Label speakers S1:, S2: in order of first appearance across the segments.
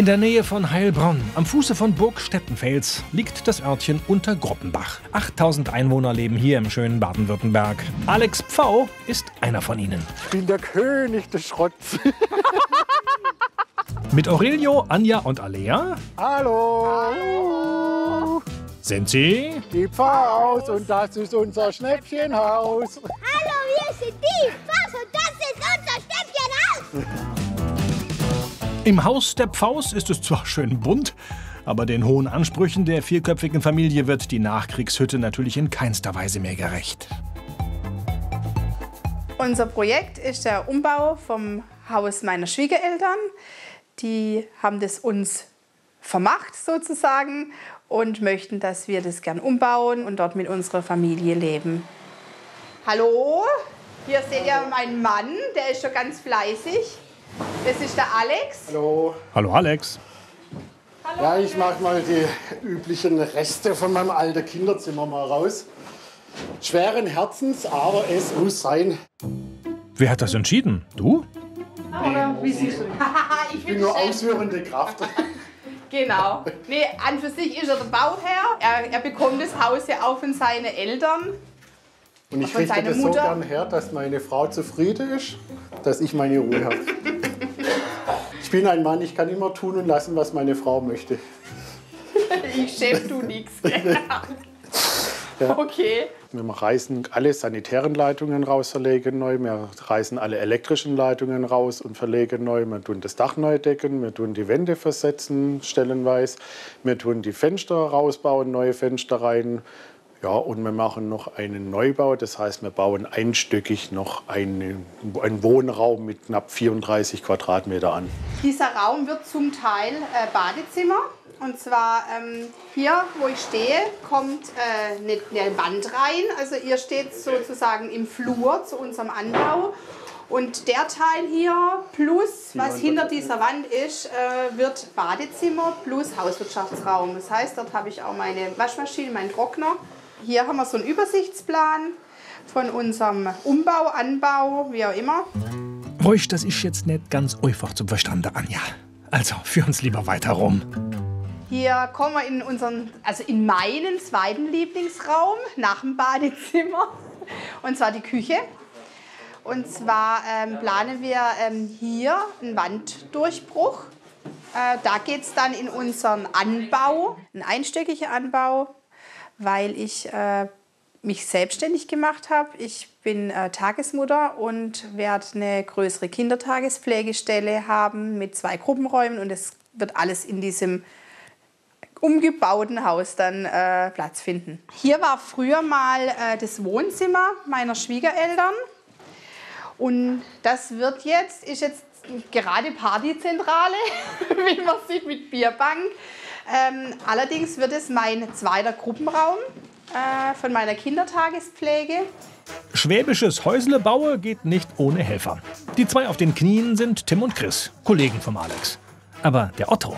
S1: In der Nähe von Heilbronn, am Fuße von Burg Steppenfels, liegt das Örtchen Untergruppenbach. 8000 Einwohner leben hier im schönen Baden-Württemberg. Alex Pfau ist einer von ihnen.
S2: Ich bin der König des Schrotts.
S1: Mit Aurelio, Anja und Alea
S2: Hallo. Hallo.
S1: sind sie
S2: Die Pfaus und das ist unser Schnäppchenhaus.
S3: Hallo, wir sind die Fass und das ist unser Stäbchenhaus.
S1: Im Haus der Pfaus ist es zwar schön bunt, aber den hohen Ansprüchen der vierköpfigen Familie wird die Nachkriegshütte natürlich in keinster Weise mehr gerecht.
S4: Unser Projekt ist der Umbau vom Haus meiner Schwiegereltern. Die haben das uns vermacht sozusagen und möchten, dass wir das gern umbauen und dort mit unserer Familie leben. Hallo, hier seht ihr meinen Mann, der ist schon ganz fleißig. Das ist der Alex.
S2: Hallo.
S1: Hallo Alex.
S2: Ja, ich mache mal die üblichen Reste von meinem alten Kinderzimmer mal raus. Schweren Herzens, aber es muss sein.
S1: Wer hat das entschieden? Du?
S4: Oder wie siehst du? ich
S2: bin nur ausführende Kraft.
S4: Genau. Nee, an für sich ist er der Bauherr. Er, er bekommt das Haus ja auch von seinen Eltern.
S2: Und ich
S4: Von
S2: richte das so
S4: Mutter?
S2: gern her, dass meine Frau zufrieden ist, dass ich meine Ruhe habe. Ich bin ein Mann, ich kann immer tun und lassen, was meine Frau möchte.
S4: Ich schäme du nichts.
S2: Ja.
S4: Okay.
S2: Wir reißen alle sanitären Leitungen raus, verlegen neu. Wir reißen alle elektrischen Leitungen raus und verlegen neu. Wir tun das Dach neu decken, wir tun die Wände versetzen, stellenweise. Wir tun die Fenster rausbauen, neue Fenster rein. Ja, und wir machen noch einen Neubau. Das heißt, wir bauen einstöckig noch einen, einen Wohnraum mit knapp 34 Quadratmeter an.
S4: Dieser Raum wird zum Teil äh, Badezimmer. Und zwar ähm, hier, wo ich stehe, kommt äh, eine, eine Wand rein. Also ihr steht sozusagen im Flur zu unserem Anbau. Und der Teil hier plus, was hinter dieser Wand ist, äh, wird Badezimmer plus Hauswirtschaftsraum. Das heißt, dort habe ich auch meine Waschmaschine, meinen Trockner. Hier haben wir so einen Übersichtsplan von unserem Umbau, Anbau, wie auch immer.
S1: Ruhig, das ist jetzt nicht ganz einfach zum Verstande, Anja. Also, führ uns lieber weiter rum.
S4: Hier kommen wir in unseren, also in meinen zweiten Lieblingsraum nach dem Badezimmer. Und zwar die Küche. Und zwar ähm, planen wir ähm, hier einen Wanddurchbruch. Äh, da geht es dann in unseren Anbau, ein einstöckiger Anbau, weil ich äh, mich selbstständig gemacht habe. Ich bin äh, Tagesmutter und werde eine größere Kindertagespflegestelle haben mit zwei Gruppenräumen und es wird alles in diesem umgebauten Haus dann äh, Platz finden. Hier war früher mal äh, das Wohnzimmer meiner Schwiegereltern und das wird jetzt, ist jetzt gerade Partyzentrale, wie man sieht, mit Bierbank. Ähm, allerdings wird es mein zweiter Gruppenraum äh, von meiner Kindertagespflege.
S1: Schwäbisches Häuslebaue geht nicht ohne Helfer. Die zwei auf den Knien sind Tim und Chris, Kollegen vom Alex. Aber der Otto,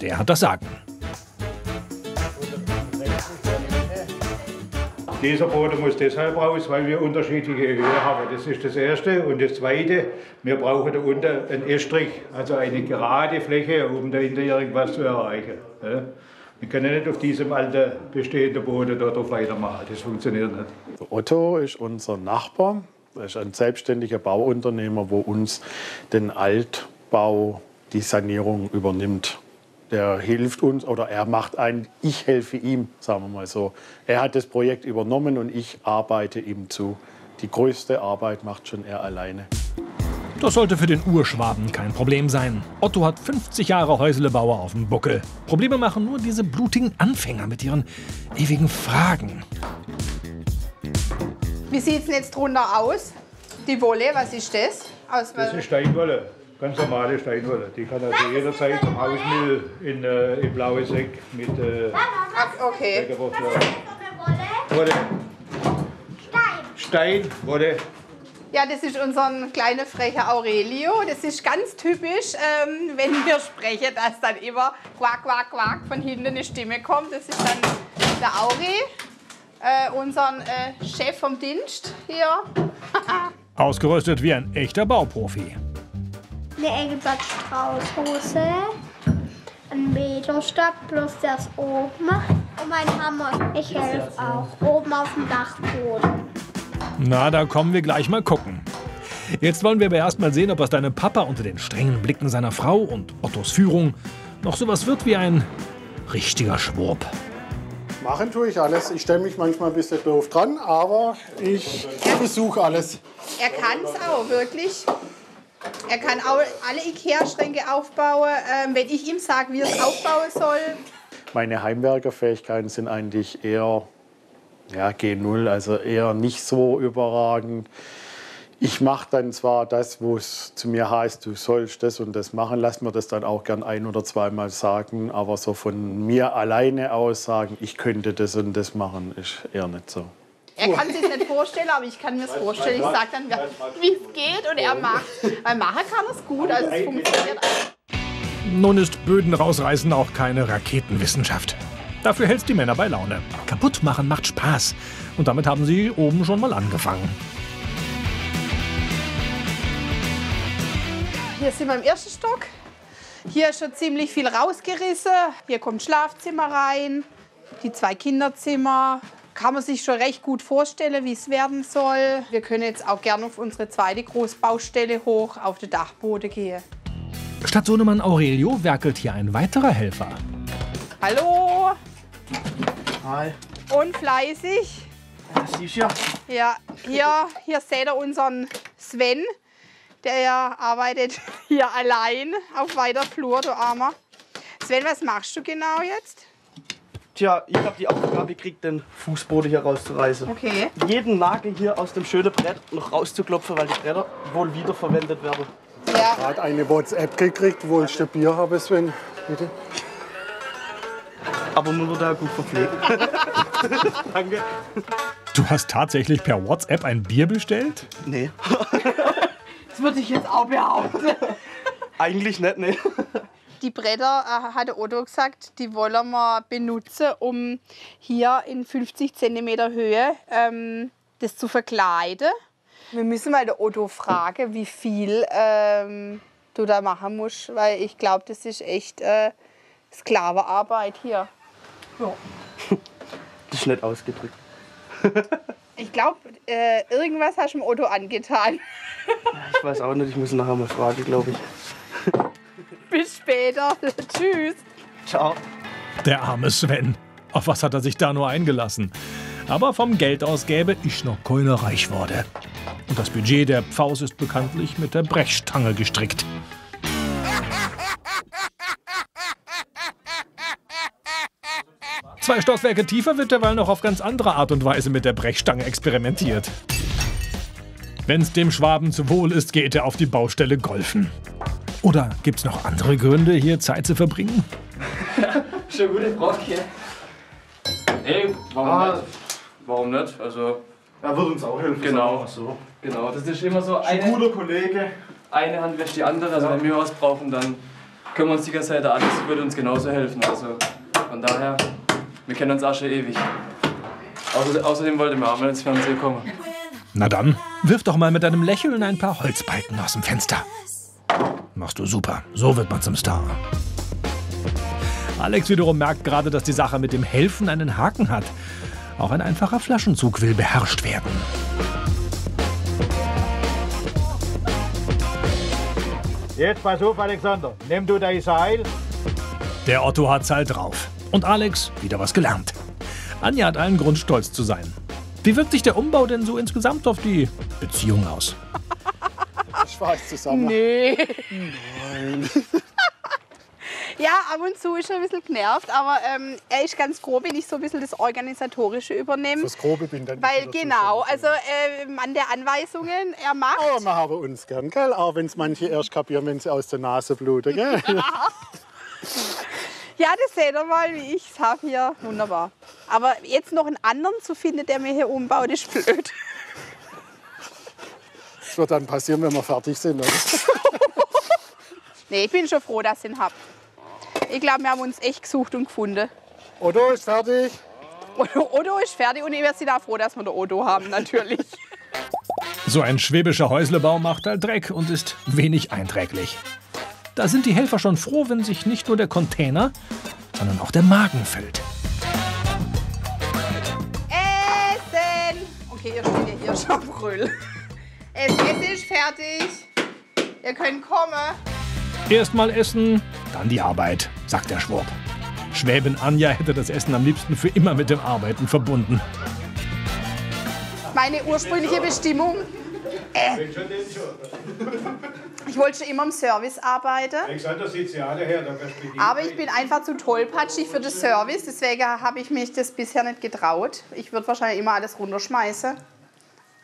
S1: der hat das Sagen.
S5: Dieser Boden muss deshalb raus, weil wir unterschiedliche Höhe haben. Das ist das Erste. Und das Zweite, wir brauchen da unten einen Estrich, also eine gerade Fläche, um dahinter irgendwas zu erreichen. Wir können nicht auf diesem alten bestehenden Boden drauf weitermachen. Das funktioniert nicht.
S2: Otto ist unser Nachbar. Er ist ein selbstständiger Bauunternehmer, wo uns den Altbau, die Sanierung übernimmt. Der hilft uns oder er macht ein, ich helfe ihm, sagen wir mal so. Er hat das Projekt übernommen und ich arbeite ihm zu. Die größte Arbeit macht schon er alleine.
S1: Das sollte für den Urschwaben kein Problem sein. Otto hat 50 Jahre Häuslebauer auf dem Buckel. Probleme machen nur diese blutigen Anfänger mit ihren ewigen Fragen.
S4: Wie sieht es denn jetzt drunter aus? Die Wolle, was ist das? Aus
S5: Das ist Steinwolle, ganz normale Steinwolle. Die kann also jederzeit zum Hausmüll in, äh, in blaue Säck mit äh,
S4: okay.
S5: werden. Wolle. Stein, Wolle.
S4: Ja, das ist unser kleiner frecher Aurelio. Das ist ganz typisch, ähm, wenn wir sprechen, dass dann immer quack, quack, quack von hinten eine Stimme kommt. Das ist dann der Auri, äh, unser äh, Chef vom Dienst hier.
S1: Ausgerüstet wie ein echter Bauprofi.
S3: Eine Engelblatt Straußhose. Kloster plus das oben und mein Hammer. Ich helfe auch oben auf dem Dachboden.
S1: Na, da kommen wir gleich mal gucken. Jetzt wollen wir aber erst mal sehen, ob aus deinem Papa unter den strengen Blicken seiner Frau und Ottos Führung noch sowas wird wie ein richtiger Schwurb.
S2: Machen tue ich alles. Ich stelle mich manchmal ein bisschen doof dran, aber ich versuche alles.
S4: Er kann es auch, wirklich. Er kann auch alle Ikea-Schränke aufbauen, ähm, wenn ich ihm sage, wie er es aufbauen soll.
S2: Meine Heimwerkerfähigkeiten sind eigentlich eher ja, G0, also eher nicht so überragend. Ich mache dann zwar das, wo es zu mir heißt, du sollst das und das machen, lass mir das dann auch gern ein oder zweimal sagen, aber so von mir alleine aus sagen, ich könnte das und das machen, ist eher nicht so.
S4: Er kann sich nicht vorstellen, aber ich kann mir es vorstellen. Ich sage dann, wie es geht und er macht. Weil machen kann es gut, also es funktioniert.
S1: Nun ist Böden rausreißen auch keine Raketenwissenschaft. Dafür hält's die Männer bei Laune. Kaputt machen macht Spaß. Und damit haben sie oben schon mal angefangen.
S4: Hier sind wir im ersten Stock. Hier ist schon ziemlich viel rausgerissen. Hier kommt Schlafzimmer rein, die zwei Kinderzimmer. Kann man sich schon recht gut vorstellen, wie es werden soll. Wir können jetzt auch gerne auf unsere zweite Großbaustelle hoch auf den Dachboden gehen.
S1: Statt Sohnemann Aurelio werkelt hier ein weiterer Helfer.
S4: Hallo
S6: Hi.
S4: und fleißig.
S6: Das du ja.
S4: Ja, hier, hier seht ihr unseren Sven. Der ja arbeitet hier allein auf weiter Flur, du Armer. Sven, was machst du genau jetzt?
S6: Tja, ich habe die Aufgabe gekriegt, den Fußboden hier rauszureißen.
S4: Okay.
S6: Jeden Nagel hier aus dem schönen Brett noch rauszuklopfen, weil die Bretter wohl wiederverwendet werden.
S4: Ja,
S2: Gerade eine WhatsApp gekriegt, wo ich ein Bier habe, Sven. Bitte.
S6: Aber nur wird er gut verpflegt. Danke.
S1: Du hast tatsächlich per WhatsApp ein Bier bestellt?
S6: Nee,
S4: das würde ich jetzt auch behaupten.
S6: eigentlich nicht, nee.
S4: Die Bretter, äh, hat der Otto gesagt, die wollen wir benutzen, um hier in 50 cm Höhe ähm, das zu verkleiden. Wir müssen mal den Otto fragen, wie viel ähm, du da machen musst, weil ich glaube, das ist echt äh, Sklavenarbeit hier.
S6: Das ist nicht ausgedrückt.
S4: Ich glaube, äh, irgendwas hast du dem Otto angetan.
S6: Ich weiß auch nicht, ich muss nachher mal fragen, glaube ich.
S4: Bis später. Tschüss.
S6: Ciao.
S1: Der arme Sven. Auf was hat er sich da nur eingelassen? Aber vom Geldausgäbe ist noch keiner reich wurde. Und das Budget der Pfaus ist bekanntlich mit der Brechstange gestrickt. Zwei Stockwerke tiefer wird derweil noch auf ganz andere Art und Weise mit der Brechstange experimentiert. Wenn's dem Schwaben zu wohl ist, geht er auf die Baustelle golfen. Oder gibt's noch andere Gründe, hier Zeit zu verbringen?
S7: Schon gute Frage hier. Nee, warum
S6: Ah.
S7: nicht? Warum nicht? Also,
S6: Er wird uns auch helfen.
S7: Genau.
S6: wir So.
S7: genau, das ist immer so
S6: Ein
S7: eine,
S6: guter Kollege.
S7: eine Hand wäscht die andere. Also, wenn wir was brauchen, dann können wir uns die ganze Zeit an. Das würde uns genauso helfen. Also, von daher, wir kennen uns auch schon ewig. Außer, außerdem wollte mir auch mal ins Fernsehen kommen.
S1: Na dann, wirf doch mal mit deinem Lächeln ein paar Holzbalken aus dem Fenster. Machst du super. So wird man zum Star. Alex wiederum merkt gerade, dass die Sache mit dem Helfen einen Haken hat. Auch ein einfacher Flaschenzug will beherrscht werden.
S5: Jetzt pass auf, Alexander. Nimm du dein Seil.
S1: Der Otto hat's halt drauf. Und Alex wieder was gelernt. Anja hat allen Grund, stolz zu sein. Wie wirkt sich der Umbau denn so insgesamt auf die Beziehung aus?
S2: Schwarz zusammen.
S4: Nee. Ja, ab und zu ist er ein bisschen genervt, aber ähm, er ist ganz froh, wenn ich so ein bisschen das Organisatorische übernehme.
S2: Das Grobe bin dann
S4: Weil genau, also äh, Mann der Anweisungen, er macht.
S2: Aber wir haben uns gern, gell? Auch wenn es manche erst kapieren, wenn sie aus der Nase bluten, gell?
S4: Ja, das seht ihr mal, wie ich es habe hier. Wunderbar. Aber jetzt noch einen anderen zu finden, der mir hier umbaut, ist blöd.
S2: Das wird dann passieren, wenn wir fertig sind. Oder?
S4: Nee, ich bin schon froh, dass ich ihn habe. Ich glaube, wir haben uns echt gesucht und gefunden.
S2: Otto ist fertig.
S4: Odo, Odo ist fertig und wir sind auch froh, dass wir den Odo haben, natürlich.
S1: So ein schwäbischer Häuslebau macht halt Dreck und ist wenig einträglich. Da sind die Helfer schon froh, wenn sich nicht nur der Container, sondern auch der Magen fällt.
S4: Essen! Okay, ihr steht ja hier schon Brüll. Es ist fertig. Ihr könnt kommen.
S1: Erstmal essen, dann die Arbeit, sagt der Schwab. Schwäbin Anja hätte das Essen am liebsten für immer mit dem Arbeiten verbunden.
S4: Meine ursprüngliche Bestimmung. Äh, ich wollte schon immer im Service arbeiten. Aber ich bin einfach zu tollpatschig für den Service, deswegen habe ich mich das bisher nicht getraut. Ich würde wahrscheinlich immer alles runterschmeißen.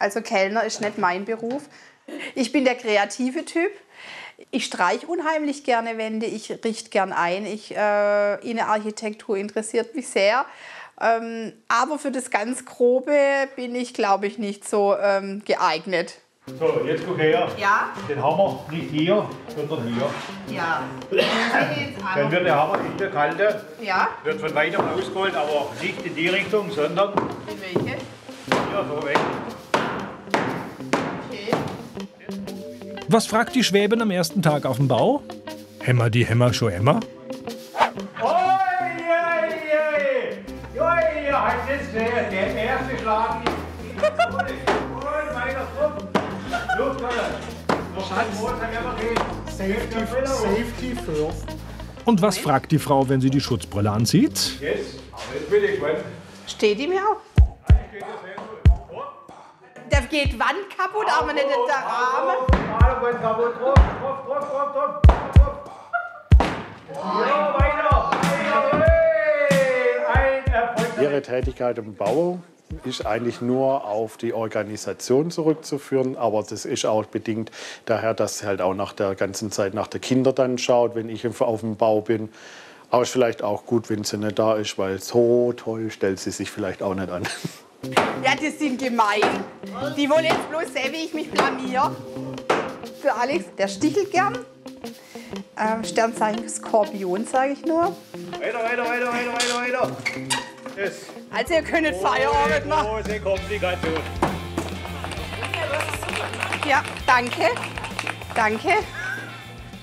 S4: Also Kellner ist nicht mein Beruf. Ich bin der kreative Typ. Ich streiche unheimlich gerne Wände, ich richte gern ein. Ich, äh, Innenarchitektur interessiert mich sehr. Ähm, aber für das ganz Grobe bin ich, glaube ich, nicht so ähm, geeignet.
S5: So, jetzt guck her.
S4: Ja?
S5: Den Hammer nicht hier, sondern hier.
S4: Ja.
S5: Dann wird der Hammer in der Kalte,
S4: Ja?
S5: wird von weitem ausgeholt, aber nicht in die Richtung, sondern
S4: In welche?
S5: hier so weg.
S1: Was fragt die Schwäbin am ersten Tag auf dem Bau? Hämmer die Hämmer schon Hämmer?
S2: Safety, safety first.
S1: Und was fragt die Frau, wenn sie die Schutzbrille anzieht?
S5: Jetzt, aber jetzt bin ich.
S4: Steht die mir auch? Geht Wand kaputt, aber nicht der Rahmen.
S5: Alle kaputt. Druck, Druck, Druck, Druck, Druck. Druck. Ja, weiter. Weiter. Hey, Ein Erfolg.
S2: Ihre Tätigkeit im Bau ist eigentlich nur auf die Organisation zurückzuführen, aber das ist auch bedingt daher, dass sie halt auch nach der ganzen Zeit nach der Kinder dann schaut, wenn ich auf dem Bau bin. Aber ist vielleicht auch gut, wenn sie nicht da ist, weil so toll stellt sie sich vielleicht auch nicht an.
S4: Ja, die sind gemein. Die wollen jetzt bloß sehen, wie ich mich blamier. Für Alex, der stichelt gern. Ähm, Sternzeichen Skorpion, sage ich nur.
S5: Weiter, weiter, weiter, weiter, weiter, weiter. Yes.
S4: Also ihr könnt Feierabend machen.
S5: Große Komplikation.
S4: Ja, danke. Danke.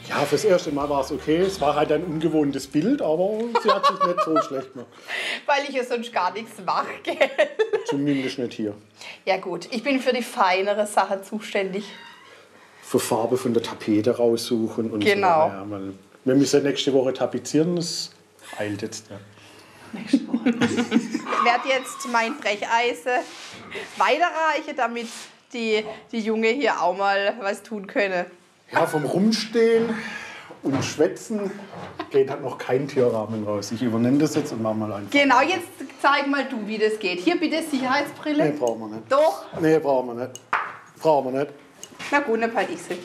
S2: Ja, fürs erste Mal war es okay. Es war halt ein ungewohntes Bild, aber sie hat sich nicht so schlecht gemacht.
S4: Weil ich ja sonst gar nichts mache, gell?
S2: Zumindest nicht hier.
S4: Ja gut, ich bin für die feinere Sache zuständig.
S2: Für Farbe von der Tapete raussuchen und
S4: Genau.
S2: so. Ja, wir müssen nächste Woche tapezieren, das eilt jetzt. Ja.
S4: Ich werde jetzt mein Brecheisen weiterreichen, damit die, die Junge hier auch mal was tun können.
S2: Ja, vom Rumstehen und Schwätzen geht halt noch kein Türrahmen raus. Ich übernehme das jetzt und mache mal einfach.
S4: Genau, jetzt zeig mal du, wie das geht. Hier bitte Sicherheitsbrille.
S2: Nee, brauchen wir nicht.
S4: Doch.
S2: Nee, brauchen wir nicht. Brauchen wir nicht.
S4: Na gut, dann halt ich sie.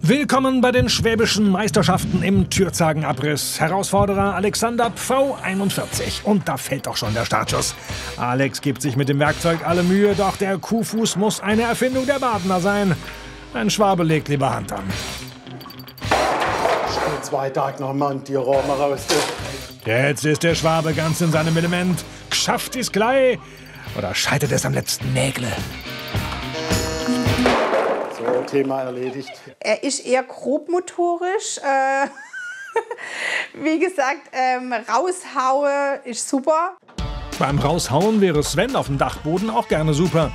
S1: Willkommen bei den schwäbischen Meisterschaften im Türzagenabriss. Herausforderer Alexander Pfau 41. Und da fällt doch schon der Startschuss. Alex gibt sich mit dem Werkzeug alle Mühe, doch der Kuhfuß muss eine Erfindung der Badener sein. Ein Schwabe legt lieber Hand an.
S2: Zwei Tagen noch mal ein Türrahmen raus.
S1: Jetzt ist der Schwabe ganz in seinem Element. Geschafft ist gleich. Oder scheitert es am letzten Nägle?
S2: So, Thema erledigt.
S4: Er ist eher grobmotorisch. Äh, wie gesagt, ähm, raushaue ist super.
S1: Beim Raushauen wäre Sven auf dem Dachboden auch gerne super.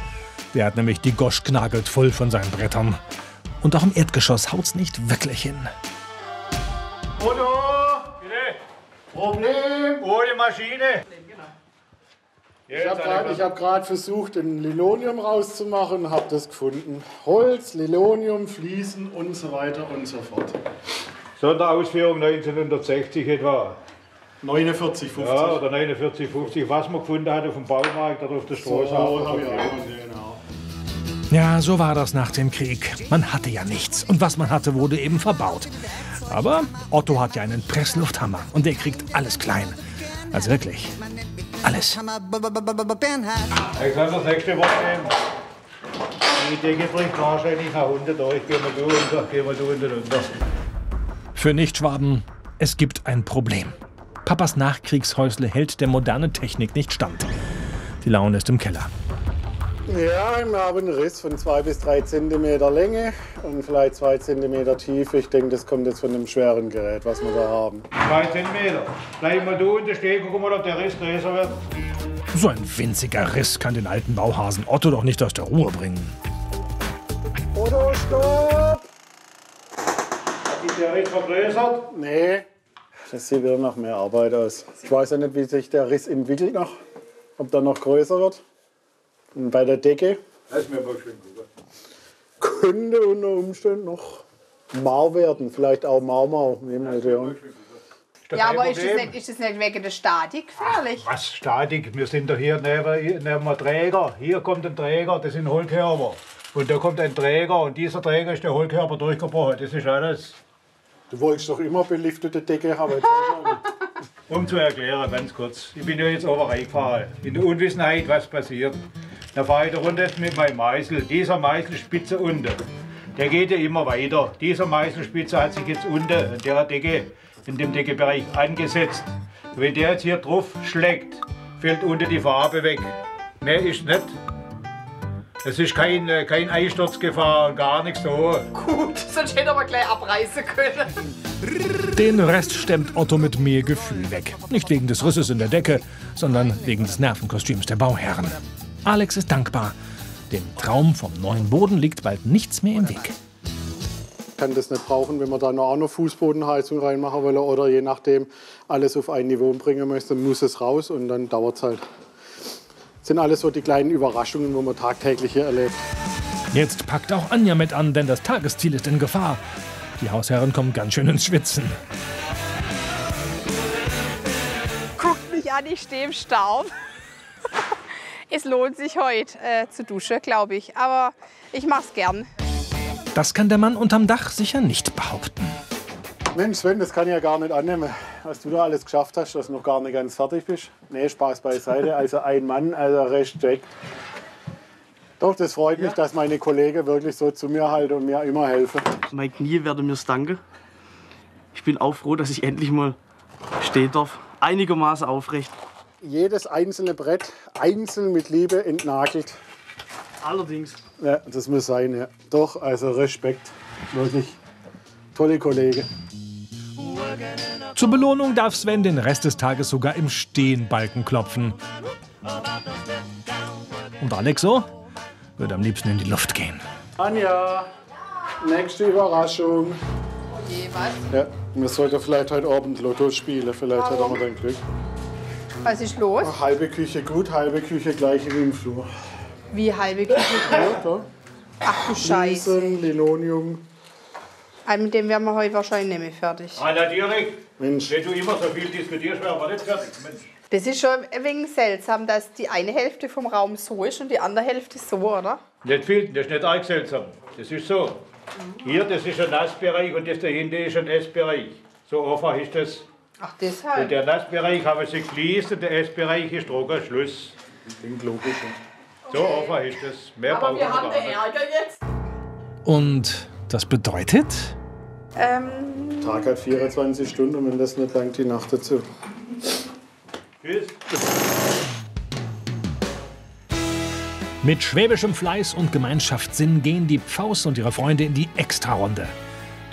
S1: Der hat nämlich die Gosch knagelt voll von seinen Brettern. Und auch im Erdgeschoss haut's nicht wirklich hin.
S2: Problem.
S5: Ohne Maschine.
S2: Ich habe gerade hab grad versucht, ein Linoleum rauszumachen, habe das gefunden. Holz, Linoleum, Fliesen und so weiter und so fort.
S5: Sonderausführung 1960 etwa.
S2: 49, 50.
S5: Ja, oder 49, 50, was man gefunden hat auf dem Baumarkt oder auf der
S2: so
S5: Straße.
S2: habe ich auch genau.
S1: Ja, so war das nach dem Krieg. Man hatte ja nichts. Und was man hatte, wurde eben verbaut. Aber Otto hat ja einen Presslufthammer. Und der kriegt alles klein. Also wirklich. Alles.
S5: Alexander, das nächste Wochenende. Die Decke bringt wahrscheinlich nach unten durch. Gehen wir da runter, gehen wir da unten runter.
S1: Für Nichtschwaben, es gibt ein Problem. Papas Nachkriegshäusle hält der modernen Technik nicht stand. Die Laune ist im Keller.
S2: Ja, wir haben einen Riss von 2 bis 3 cm Länge und vielleicht 2 cm Tiefe. Ich denke, das kommt jetzt von dem schweren Gerät, was wir da haben.
S5: Zwei Zentimeter. Bleib mal da unten stehen, guck mal, ob der Riss größer wird.
S1: So ein winziger Riss kann den alten Bauhasen Otto doch nicht aus der Ruhe bringen.
S2: Oder stopp!
S5: Hat sich der Riss vergrößert?
S2: Nee, das sieht wieder nach mehr Arbeit aus. Ich weiß ja nicht, wie sich der Riss entwickelt noch. Ob der noch größer wird. Und bei der Decke
S5: Lass mir mal schön gucken.
S2: könnte unter Umständen noch mau werden. Vielleicht auch die an.
S4: Ja,
S5: kein
S4: aber ist das, nicht, ist das nicht wegen der Statik gefährlich?
S5: Was, Statik? Wir sind doch hier neben, neben einem Träger. Hier kommt ein Träger, das sind Hohlkörper. Und da kommt ein Träger und dieser Träger ist der Hohlkörper durchgebrochen. Das ist alles.
S2: Du wolltest doch immer beliftete Decke haben.
S5: Um zu erklären, ganz kurz. Ich bin ja jetzt over reingefahren. In der Unwissenheit, was passiert. Ich da runter mit meinem Meißel. Dieser Meißelspitze unten, der geht ja immer weiter. Dieser Meißelspitze hat sich jetzt unten in der Decke, in dem Deckebereich angesetzt. Wenn der jetzt hier drauf schlägt, fällt unten die Farbe weg. Mehr ist nicht. Es ist kein, äh, kein Einsturzgefahr und gar nichts da.
S4: Gut, sonst hätte wir gleich abreißen können.
S1: Den Rest stemmt Otto mit mehr Gefühl weg. Nicht wegen des Risses in der Decke, sondern wegen des Nervenkostüms der Bauherren. Alex ist dankbar. Dem Traum vom neuen Boden liegt bald nichts mehr im Weg.
S2: kann das nicht brauchen, wenn man da noch auch noch Fußbodenheizung reinmachen will oder je nachdem alles auf ein Niveau bringen möchte, muss es raus und dann dauert es halt. Das sind alles so die kleinen Überraschungen, wo man tagtäglich hier erlebt.
S1: Jetzt packt auch Anja mit an, denn das Tagesziel ist in Gefahr. Die Hausherren kommen ganz schön ins Schwitzen.
S4: Guckt mich an, ich stehe im Staub. Es lohnt sich heute äh, zu duschen, glaube ich. Aber ich mache es gern.
S1: Das kann der Mann unterm Dach sicher nicht behaupten.
S2: Mensch, Sven, das kann ich ja gar nicht annehmen, was du da alles geschafft hast, dass du noch gar nicht ganz fertig bist. Nee, Spaß beiseite. Also ein Mann, also Respekt. Doch, das freut mich, dass meine Kollegen wirklich so zu mir halten und mir immer helfen.
S6: Meine Knie werden mir's danken. Ich bin auch froh, dass ich endlich mal stehen darf. Einigermaßen aufrecht.
S2: Jedes einzelne Brett einzeln mit Liebe entnagelt.
S6: Allerdings.
S2: Ja, das muss sein, ja. Doch, also Respekt. Wirklich tolle Kollegen.
S1: Zur Belohnung darf Sven den Rest des Tages sogar im Stehenbalken klopfen. Und Alexo würde am liebsten in die Luft gehen.
S2: Anja, nächste Überraschung.
S4: Je, was?
S2: Ja, wir sollten vielleicht heute Abend Lotto spielen. Vielleicht hat
S4: Warum?
S2: wir dann Glück.
S4: Was ist los?
S2: Halbe Küche gut, halbe Küche gleich wie im Flur.
S4: Wie halbe Küche?
S2: Ja, da.
S4: Ach du Scheiße.
S2: Fliesen, Linoleum.
S4: Ah, Mit dem werden wir heute wahrscheinlich nicht mehr fertig.
S5: Ah, natürlich.
S2: Mensch,
S5: Wenn du immer so viel diskutierst, wären wir nicht fertig. Mensch.
S4: Das ist schon ein wenig seltsam, dass die eine Hälfte vom Raum so ist und die andere Hälfte so, oder?
S5: Nicht viel, das ist nicht arg seltsam. Das ist so. Hier, das ist ein Nassbereich und das dahinter ist ein Essbereich. So einfach ist das.
S4: Ach,
S5: Und
S4: deshalb.
S5: der Nassbereich haben sie und der Essbereich ist trocken. Schluss.
S2: klingt logisch.
S5: So einfach ist das. Mehr brauchen wir gar nicht.
S4: Ärger jetzt.
S1: Und das bedeutet,
S4: Ähm,
S2: Tag hat 24 Stunden und wenn das nicht langt, die Nacht dazu.
S5: Tschüss.
S1: mit schwäbischem Fleiß und Gemeinschaftssinn gehen die Pfaus und ihre Freunde in die Extrarunde.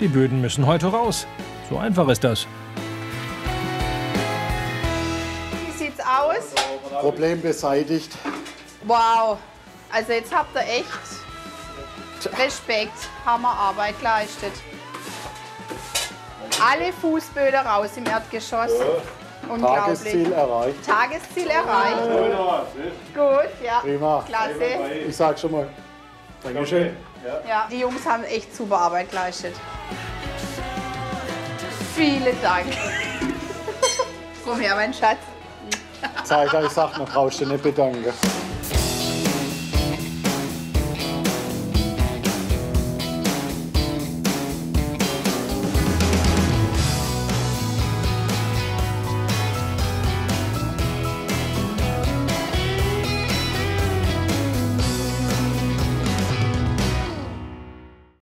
S1: Die Böden müssen heute raus. So einfach ist das.
S2: Problem beseitigt.
S4: Wow. Also jetzt habt ihr echt Respekt. Hammerarbeit geleistet. Alle Fußböden raus im Erdgeschoss. Unglaublich.
S2: Tagesziel erreicht.
S4: Tagesziel erreicht. Gut, ja.
S2: Prima.
S4: Klasse.
S2: Ich sag schon mal. Dankeschön.
S4: Ja, die Jungs haben echt super Arbeit geleistet. Vielen Dank. Komm her, mein Schatz.
S2: Zeig, ich sag noch, brauchst du nicht bedanken.